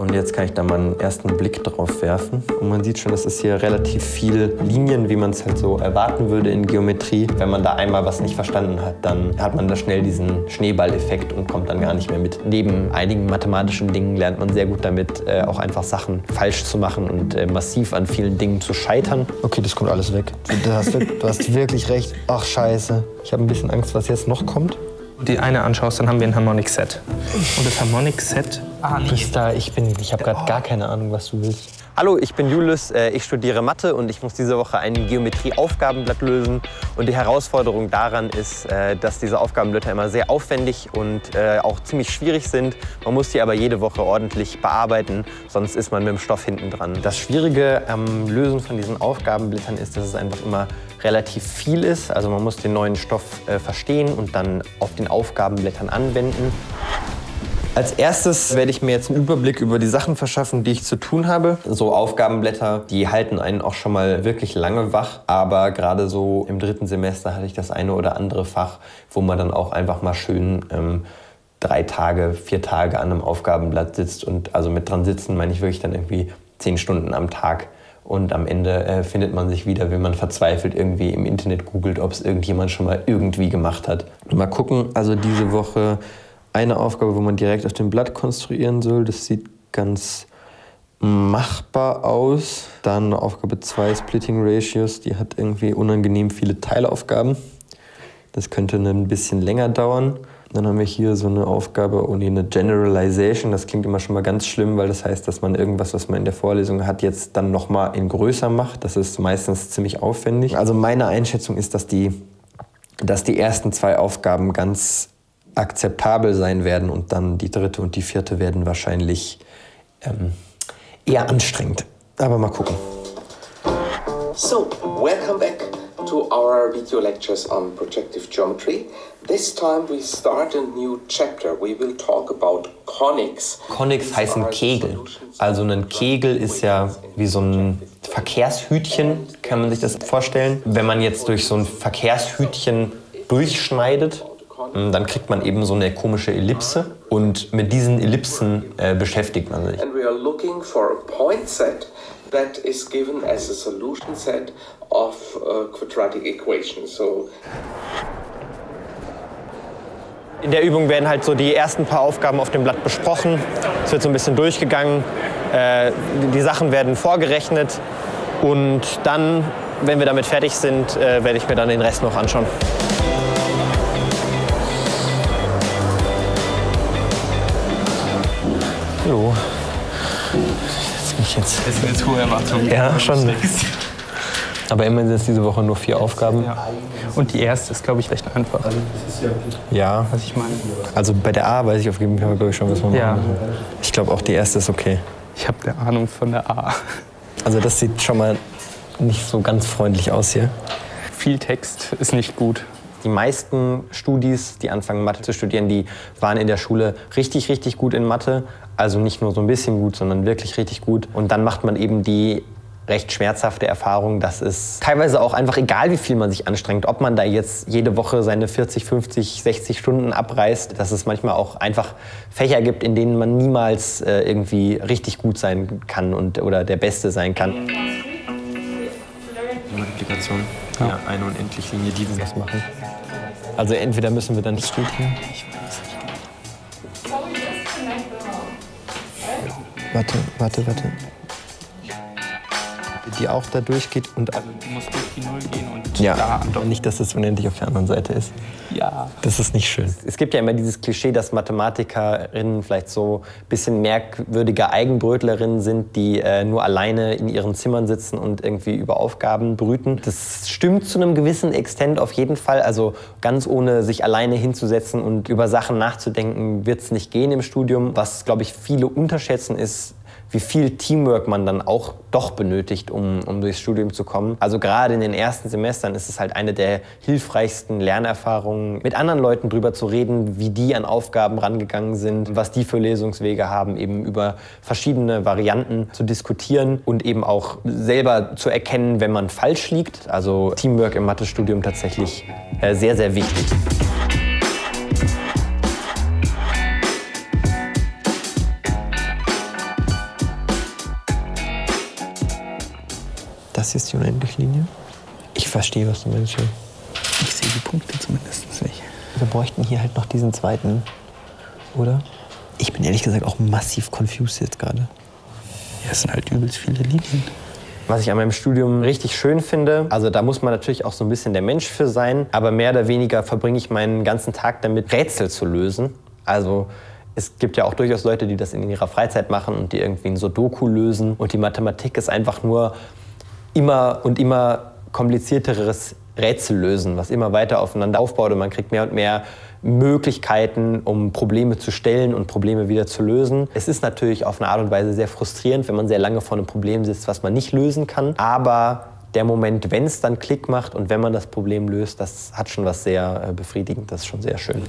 Und jetzt kann ich da mal einen ersten Blick drauf werfen. Und man sieht schon, das ist hier relativ viel Linien, wie man es halt so erwarten würde in Geometrie. Wenn man da einmal was nicht verstanden hat, dann hat man da schnell diesen Schneeballeffekt und kommt dann gar nicht mehr mit. Neben einigen mathematischen Dingen lernt man sehr gut damit, äh, auch einfach Sachen falsch zu machen und äh, massiv an vielen Dingen zu scheitern. Okay, das kommt alles weg. Du hast, du hast wirklich recht. Ach, scheiße. Ich habe ein bisschen Angst, was jetzt noch kommt die eine anschaust, dann haben wir ein Harmonic Set. Und das Harmonic Set. Ah, nicht. da, ich bin, ich habe gerade gar keine Ahnung, was du willst. Hallo, ich bin Julius, äh, ich studiere Mathe und ich muss diese Woche ein Geometrie-Aufgabenblatt lösen. Und die Herausforderung daran ist, äh, dass diese Aufgabenblätter immer sehr aufwendig und äh, auch ziemlich schwierig sind. Man muss die aber jede Woche ordentlich bearbeiten, sonst ist man mit dem Stoff hinten dran. Das Schwierige am Lösen von diesen Aufgabenblättern ist, dass es einfach immer relativ viel ist. Also man muss den neuen Stoff verstehen und dann auf den Aufgabenblättern anwenden. Als erstes werde ich mir jetzt einen Überblick über die Sachen verschaffen, die ich zu tun habe. So Aufgabenblätter, die halten einen auch schon mal wirklich lange wach. Aber gerade so im dritten Semester hatte ich das eine oder andere Fach, wo man dann auch einfach mal schön ähm, drei Tage, vier Tage an einem Aufgabenblatt sitzt. Und also mit dran sitzen meine ich wirklich dann irgendwie zehn Stunden am Tag. Und am Ende äh, findet man sich wieder, wenn man verzweifelt irgendwie im Internet googelt, ob es irgendjemand schon mal irgendwie gemacht hat. Mal gucken, also diese Woche eine Aufgabe, wo man direkt auf dem Blatt konstruieren soll. Das sieht ganz machbar aus. Dann Aufgabe 2, Splitting Ratios, die hat irgendwie unangenehm viele Teilaufgaben. Das könnte ein bisschen länger dauern. Dann haben wir hier so eine Aufgabe, nee, eine Generalization. Das klingt immer schon mal ganz schlimm, weil das heißt, dass man irgendwas, was man in der Vorlesung hat, jetzt dann nochmal in größer macht. Das ist meistens ziemlich aufwendig. Also meine Einschätzung ist, dass die, dass die ersten zwei Aufgaben ganz akzeptabel sein werden und dann die dritte und die vierte werden wahrscheinlich ähm, eher anstrengend. Aber mal gucken. So, welcome back to our video lectures on projective geometry. This time we start a new chapter. We will talk about conics. Conics heißen Kegel. Also ein Kegel ist ja wie so ein Verkehrshütchen, kann man sich das vorstellen. Wenn man jetzt durch so ein Verkehrshütchen durchschneidet, dann kriegt man eben so eine komische Ellipse und mit diesen Ellipsen äh, beschäftigt man sich. And we are looking for a point set that is given as a solution set of a quadratic equation. So in der Übung werden halt so die ersten paar Aufgaben auf dem Blatt besprochen. Es wird so ein bisschen durchgegangen. Äh, die Sachen werden vorgerechnet und dann, wenn wir damit fertig sind, äh, werde ich mir dann den Rest noch anschauen. Hallo. Das mich jetzt. Das sind jetzt hohe Erwartungen. Ja, schon. Aber immerhin sind es diese Woche nur vier Aufgaben. Ja. Und die erste ist, glaube ich, recht einfach. Ja. Was ich meine. Also bei der A weiß ich auf jeden Fall, glaube ich, schon, was man ja. machen muss. Ich glaube auch die erste ist okay. Ich habe eine Ahnung von der A. Also das sieht schon mal nicht so ganz freundlich aus hier. Viel Text ist nicht gut. Die meisten Studis, die anfangen Mathe zu studieren, die waren in der Schule richtig, richtig gut in Mathe. Also nicht nur so ein bisschen gut, sondern wirklich richtig gut. Und dann macht man eben die recht schmerzhafte Erfahrung, dass es teilweise auch einfach egal, wie viel man sich anstrengt, ob man da jetzt jede Woche seine 40, 50, 60 Stunden abreißt, dass es manchmal auch einfach Fächer gibt, in denen man niemals äh, irgendwie richtig gut sein kann und, oder der Beste sein kann. Multiplikation, ja. ja, eine unendliche Linie, die wir das machen. Also entweder müssen wir dann... Das hier. Ich weiß nicht. Warte, warte, warte die auch da durchgeht. Und also du musst durch die Null gehen und ja, da nicht, dass es unendlich auf der anderen Seite ist. Ja. Das ist nicht schön. Es gibt ja immer dieses Klischee, dass Mathematikerinnen vielleicht so ein bisschen merkwürdige Eigenbrötlerinnen sind, die äh, nur alleine in ihren Zimmern sitzen und irgendwie über Aufgaben brüten. Das stimmt zu einem gewissen Extent auf jeden Fall. Also ganz ohne sich alleine hinzusetzen und über Sachen nachzudenken, wird es nicht gehen im Studium. Was, glaube ich, viele unterschätzen, ist, wie viel Teamwork man dann auch doch benötigt, um, um durchs Studium zu kommen. Also gerade in den ersten Semestern ist es halt eine der hilfreichsten Lernerfahrungen, mit anderen Leuten drüber zu reden, wie die an Aufgaben rangegangen sind, was die für Lesungswege haben, eben über verschiedene Varianten zu diskutieren und eben auch selber zu erkennen, wenn man falsch liegt. Also Teamwork im Mathestudium tatsächlich äh, sehr, sehr wichtig. Das ist die Unendlichlinie. Ich verstehe, was du meinst. Ja. Ich sehe die Punkte zumindest nicht. Wir bräuchten hier halt noch diesen zweiten, oder? Ich bin ehrlich gesagt auch massiv confused jetzt gerade. Ja, es sind halt übelst viele Linien. Was ich an meinem Studium richtig schön finde, also da muss man natürlich auch so ein bisschen der Mensch für sein, aber mehr oder weniger verbringe ich meinen ganzen Tag damit, Rätsel zu lösen. Also es gibt ja auch durchaus Leute, die das in ihrer Freizeit machen und die irgendwie ein Sudoku lösen. Und die Mathematik ist einfach nur immer und immer komplizierteres Rätsel lösen, was immer weiter aufeinander aufbaut und man kriegt mehr und mehr Möglichkeiten, um Probleme zu stellen und Probleme wieder zu lösen. Es ist natürlich auf eine Art und Weise sehr frustrierend, wenn man sehr lange vor einem Problem sitzt, was man nicht lösen kann. Aber der Moment, wenn es dann Klick macht und wenn man das Problem löst, das hat schon was sehr äh, befriedigend. Das ist schon sehr schön.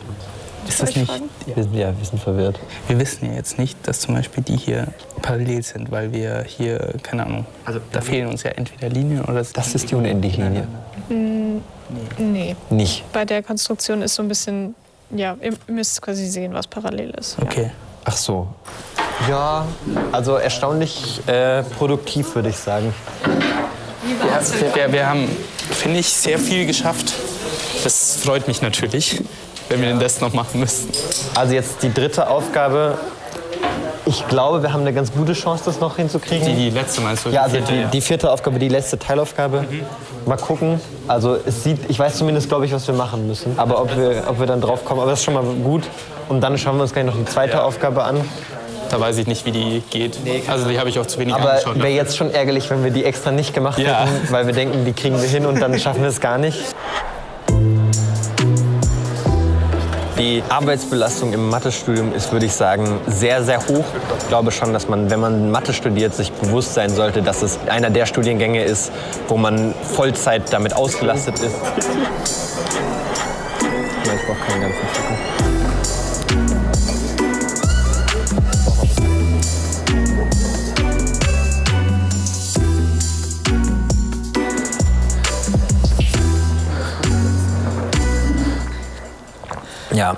Ist das nicht? Wir sind, ja, wir sind verwirrt. Wir wissen ja jetzt nicht, dass zum Beispiel die hier parallel sind, weil wir hier, keine Ahnung, also da fehlen uns ja entweder Linien oder... Das ist die Unendlichlinie. Mm, nee. Nicht. Bei der Konstruktion ist so ein bisschen, ja, ihr müsst quasi sehen, was parallel ist. Ja. Okay. Ach so. Ja, also erstaunlich äh, produktiv, würde ich sagen. Wir, wir, wir haben, finde ich, sehr viel geschafft. Das freut mich natürlich, wenn wir den Test noch machen müssen. Also jetzt die dritte Aufgabe. Ich glaube, wir haben eine ganz gute Chance, das noch hinzukriegen. Die, die letzte meinst du? ja, also vierte, die, ja. die vierte Aufgabe, die letzte Teilaufgabe. Mal gucken. Also es sieht, ich weiß zumindest, glaube ich, was wir machen müssen. Aber ob wir, ob wir dann drauf kommen, aber das ist schon mal gut. Und dann schauen wir uns gleich noch die zweite Aufgabe an. Da weiß ich nicht, wie die geht. Also die habe ich auch zu wenig Aber angeschaut. wäre jetzt schon ärgerlich, wenn wir die extra nicht gemacht Ja. hätten, weil wir denken, die kriegen wir hin und dann schaffen wir es gar nicht. Die Arbeitsbelastung im Mathestudium ist, würde ich sagen, sehr, sehr hoch. Ich glaube schon, dass man, wenn man Mathe studiert, sich bewusst sein sollte, dass es einer der Studiengänge ist, wo man Vollzeit damit ausgelastet ist. Ich brauche keinen ganzen Stück. Ja,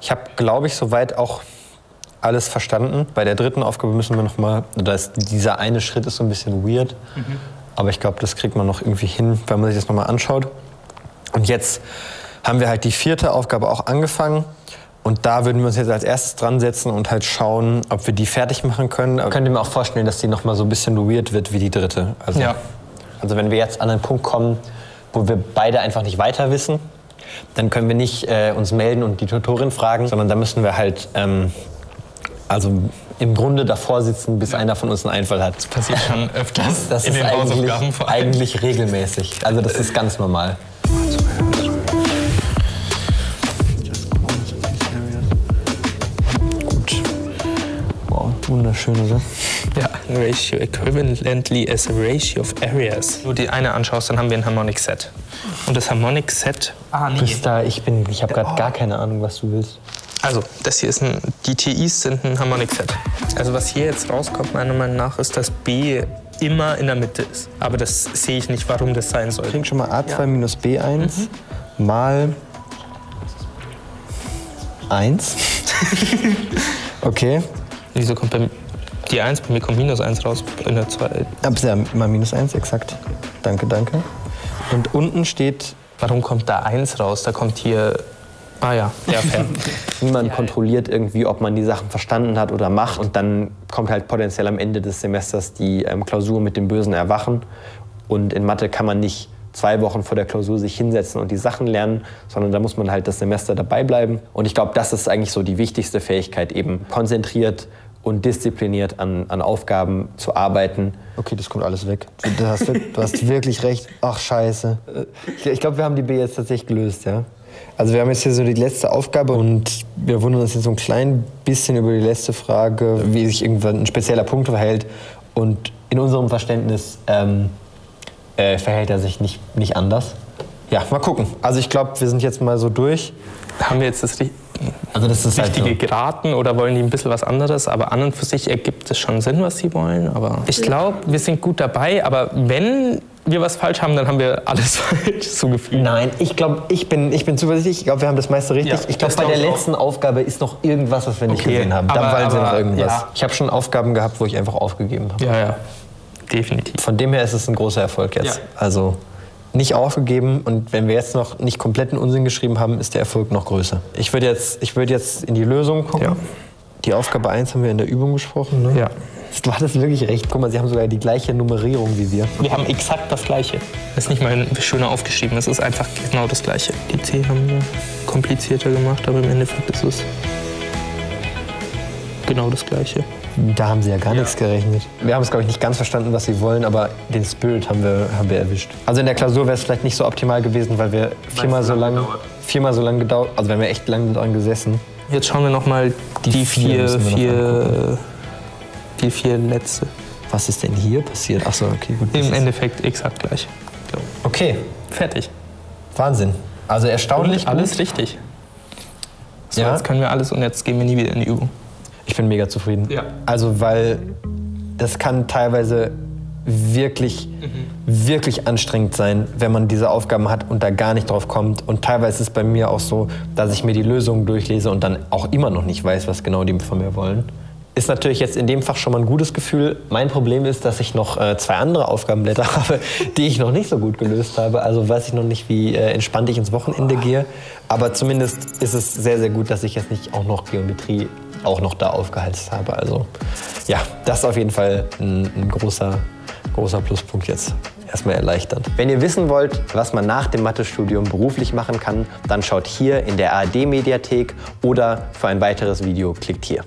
ich habe, glaube ich, soweit auch alles verstanden. Bei der dritten Aufgabe müssen wir noch mal, da ist dieser eine Schritt ist so ein bisschen weird, aber ich glaube, das kriegt man noch irgendwie hin, wenn man sich das noch mal anschaut. Und jetzt haben wir halt die vierte Aufgabe auch angefangen. Und da würden wir uns jetzt als erstes dran setzen und halt schauen, ob wir die fertig machen können. Aber könnt ihr mir auch vorstellen, dass die noch mal so ein bisschen weird wird wie die dritte. Also, Ja. also wenn wir jetzt an einen Punkt kommen, wo wir beide einfach nicht weiter wissen, dann können wir nicht äh, uns melden und die Tutorin fragen, sondern da müssen wir halt ähm, also im Grunde davor sitzen, bis einer von uns einen Einfall hat. passiert schon öfters Das in ist den eigentlich, eigentlich regelmäßig. Also das ist ganz normal. Gut. Wow, wunderschön, oder? Ja, Ratio equivalently as a ratio of areas. Wenn du die eine anschaust, dann haben wir ein Harmonic Set. Und das Harmonic Set. Ah, bist da, ich bin, ich habe gerade gar keine Ahnung, was du willst. Also, das hier ist ein, die TIs sind ein Harmonic Set. Also, was hier jetzt rauskommt, meiner Meinung nach, ist, dass B immer in der Mitte ist. Aber das sehe ich nicht, warum das sein soll. Kriegen schon mal A2 minus B1 mal 1. okay. Wieso kommt bei die 1, bei mir kommt minus 1 raus in der 2. Abs ja, mal minus 1, exakt. Danke, danke. Und unten steht, Warum kommt da 1 raus? Da kommt hier. Ah ja, ja, fair. niemand kontrolliert irgendwie, ob man die Sachen verstanden hat oder macht. Und dann kommt halt potenziell am Ende des Semesters die ähm, Klausur mit dem bösen Erwachen. Und in Mathe kann man nicht zwei Wochen vor der Klausur sich hinsetzen und die Sachen lernen, sondern da muss man halt das Semester dabei bleiben. Und ich glaube, das ist eigentlich so die wichtigste Fähigkeit, eben konzentriert und diszipliniert an, an Aufgaben zu arbeiten. Okay, das kommt alles weg. Du hast, du hast wirklich recht. Ach, scheiße. Ich, ich glaube, wir haben die B jetzt tatsächlich gelöst, ja. Also wir haben jetzt hier so die letzte Aufgabe und wir wundern uns jetzt so ein klein bisschen über die letzte Frage, wie sich irgendwann ein spezieller Punkt verhält. Und in unserem Verständnis ähm, äh, verhält er sich nicht, nicht anders. Ja, mal gucken. Also ich glaube, wir sind jetzt mal so durch. Haben wir jetzt das Also das ist halt Richtige so. geraten oder wollen die ein bisschen was anderes? Aber an und für sich ergibt es schon Sinn, was sie wollen. Aber ich glaube, wir sind gut dabei. Aber wenn wir was falsch haben, dann haben wir alles falsch, so gefühlt. Nein, ich glaube, ich bin, ich bin zuversichtlich. Ich glaube, wir haben das meiste richtig. Ja, ich glaube, bei glaub der ich auch. letzten Aufgabe ist noch irgendwas, was wir nicht Okay, gesehen haben. Da aber- fallen sie noch aber, irgendwas. ja. Ich habe schon Aufgaben gehabt, wo ich einfach aufgegeben habe. Ja, ja. definitiv. Von dem her ist es ein großer Erfolg jetzt. Ja. Also nicht aufgegeben und wenn wir jetzt noch nicht kompletten Unsinn geschrieben haben, ist der Erfolg noch größer. Ich würde jetzt, ich würde jetzt in die Lösung gucken. Ja. Die Aufgabe 1 haben wir in der Übung besprochen. Ne? Ja. Du hattest wirklich recht. Guck mal, sie haben sogar die gleiche Nummerierung wie wir. Wir haben exakt das Gleiche. Das ist nicht mal schöner aufgeschrieben, es ist einfach genau das Gleiche. Die C haben wir komplizierter gemacht, aber im Endeffekt ist es genau das Gleiche. Da haben sie ja gar nichts gerechnet. Wir haben es, glaube ich, nicht ganz verstanden, was sie wollen, aber den Spirit haben wir, haben wir erwischt. Also in der Klausur wäre es vielleicht nicht so optimal gewesen, weil wir viermal so lang, viermal so lang gedauert, also wir haben ja echt lange dran gesessen. Jetzt schauen wir noch mal die, Die vier vier, die vier letzte. Was ist denn hier passiert? Ach so, okay, gut. Im Endeffekt exakt gleich. So. Okay, Fertig. Wahnsinn. Also erstaunlich alles gut. richtig. So, Ja. jetzt können wir alles und jetzt gehen wir nie wieder in die Übung. Ich bin mega zufrieden. Ja. Also, weil das kann teilweise wirklich, wirklich anstrengend sein, wenn man diese Aufgaben hat und da gar nicht drauf kommt. Und teilweise ist es bei mir auch so, dass ich mir die Lösungen durchlese und dann auch immer noch nicht weiß, was genau die von mir wollen. Ist natürlich jetzt in dem Fach schon mal ein gutes Gefühl. Mein Problem ist, dass ich noch äh, zwei andere Aufgabenblätter habe, die ich noch nicht so gut gelöst habe. Also weiß ich noch nicht, wie äh, entspannt ich ins Wochenende gehe. Aber zumindest ist es sehr, sehr gut, dass ich jetzt nicht auch noch Geometrie auch noch da aufgeheizt habe. Also ja, das ist auf jeden Fall ein, ein großer, großer Pluspunkt jetzt. Erstmal erleichternd. Wenn ihr wissen wollt, was man nach dem Mathestudium beruflich machen kann, dann schaut hier in der ARD-Mediathek oder für ein weiteres Video klickt hier.